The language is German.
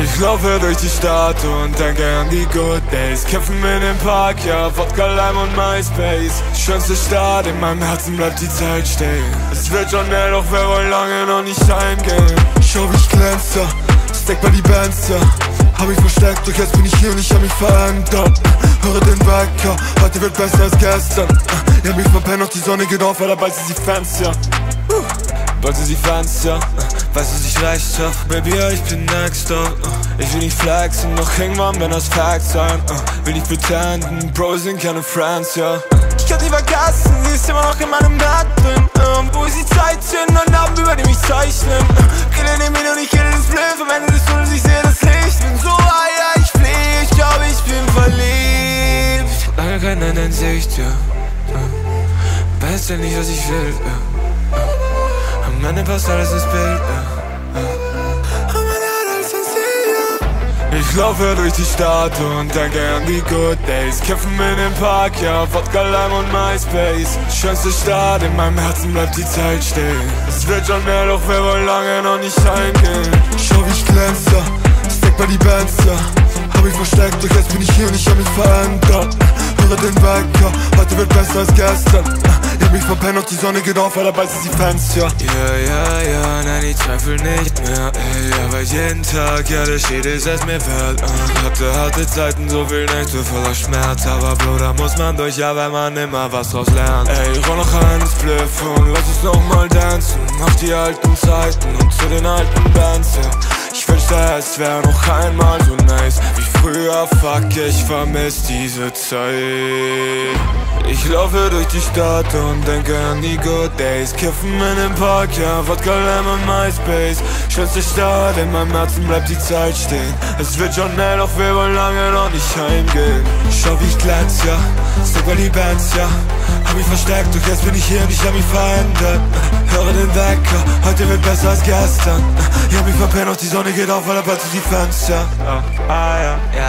Ich laufe durch die Stadt und denke an die Good Days. Kämpfen in dem Park, ja, Wodka, Lime und MySpace. Schönste Stadt, in meinem Herzen bleibt die Zeit stehen. Es wird schon mehr, doch wer wohl lange noch nicht heimgehen Schau wie ich glänze, stack bei die Bands, ja Hab mich versteckt, doch jetzt bin ich hier und ich hab mich verändert. Höre den Wecker, heute wird besser als gestern. Ich hab mich verpennt, doch die Sonne geht auf, weil bald sie Fans, ja. Bald sie Fans, ja. Weißt du, ich reicht schaff, Baby, ja, ich bin next up. Uh. Ich will nicht flexen, noch irgendwann, wenn das Facts sein. Uh. Will nicht pretenden, Bros sind keine Friends, ja. Ich kann sie vergessen, sie ist immer noch in meinem Bett Ende in Sicht, ja. Uh. Weiß ja nicht, was ich will, ja. Am Ende passt alles ins Bild, ja, ja. Ich laufe durch die Stadt und denke an die Good Days. Kiffen in dem Park, ja, Wodka, Lime und MySpace. Schönste Stadt, in meinem Herzen bleibt die Zeit stehen. Es wird schon mehr, doch wir wollen lange noch nicht heimgehen. Schau wie ich glänze, stack bei die Bands, ja Hab ich versteckt, doch jetzt bin ich hier und ich hab mich verändert Höre den Wecker, heute wird besser als gestern. Hab mich verpennt, doch die Sonne geht auf, weil dabei sind die Fans, ja. Ja, ja, ja, nein, ich zweifel nicht mehr, ey. Aber jeden Tag, ja, der steht ist es mir wert, uh. Hatte harte Zeiten, so viel Nächte voller Schmerz. Aber Bruder, muss man durch, ja, weil man immer was draus lernt. Ey, roll noch eines Spliff und lass uns nochmal tanzen. Auf die alten Zeiten und zu den alten Bands, ja. Ich wünschte, es wär noch einmal so nice wie früher, fuck, ich vermiss diese Zeit. Ich laufe durch die Stadt und denke an die Good Days. Kiffen in dem Park, ja, Wodka, Lemon, MySpace. Schönste Stadt, in meinem Herzen bleibt die Zeit stehen. Es wird schon hell, doch wir wollen lange noch nicht heimgehen. Schau wie ich glänz, ja, bei die Bands, ja. Hab mich versteckt, doch jetzt bin ich hier und ich hab mich verändert. Höre den Wecker, heute wird besser als gestern. Ich hab mich verpennt, doch die Sonne geht auf, weil er zu die Ah, ah ja, ja,